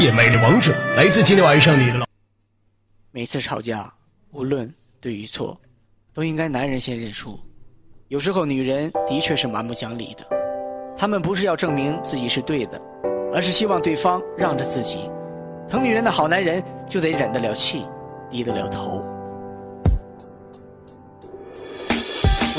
夜美的王者，来自今天晚上你的老。每次吵架，无论对与错，都应该男人先认输。有时候女人的确是蛮不讲理的，她们不是要证明自己是对的，而是希望对方让着自己。疼女人的好男人就得忍得了气，低得了头。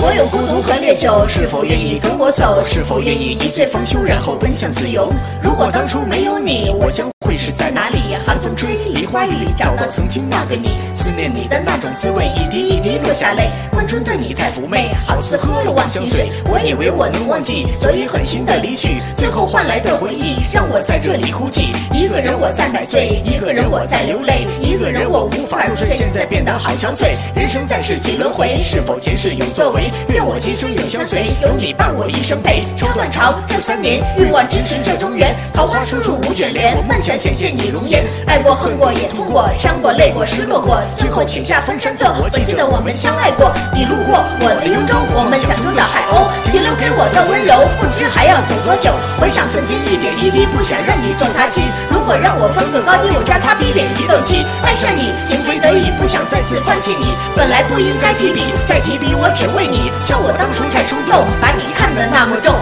我有孤独和烈酒，是否愿意跟我走？是否愿意一醉方休，然后奔向自由？如果当初没有你，我将会是在哪里？寒风吹，梨花雨，找到曾经那个你，思念你的那种滋味，一滴一落下泪。温存的你太妩媚，好似喝了忘情水。我以为我能忘记，所以狠心的离去，最后换来的回忆让我在这里哭泣。一个人我在买醉，一个人我在流泪，一个人我无法入睡，现在变得好憔悴。人生在世几轮回，是否前世有作为？愿我今生永相随，有你伴我一生陪。抽断肠，这三年，欲望支持这中原，桃花处处无卷帘，我梦想显现你容颜。爱过恨过也痛过，伤过累过失落过，最后写下封神作。我记得我们相爱过，你路过我的幽州，我们想中的海鸥，你留给我的温柔，不知还要走多久。回想曾经一点一滴，不想让你做他妻。如果让我分个高低，我抓他逼脸一顿踢。爱上你，情非得已，不想再次放弃你。本来不应该提笔，再提笔我只为你。笑我当初太冲动，把你看得那么重，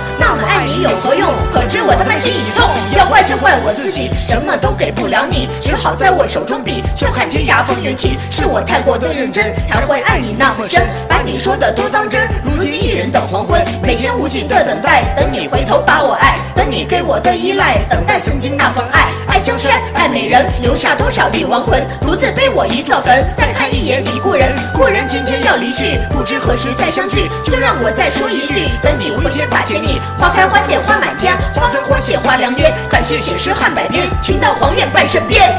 有何用？可知我他妈心已痛。要怪就怪我自己，什么都给不了你，只好在我手中比，笑看天涯风云起。是我太过的认真，才会爱你那么深，把你说的都当真。如今一人等黄昏，每天无尽的等待，等你回头把我爱，等你给我的依赖，等待曾经那份爱。山，爱美人，留下多少帝王魂，独自背我一座坟。再看一眼你故人，故人今天要离去，不知何时再相聚。就让我再说一句，等你无天把甜蜜，花开花谢花满天，花分花谢花两边。感谢写诗汉百篇，情到黄院半生边。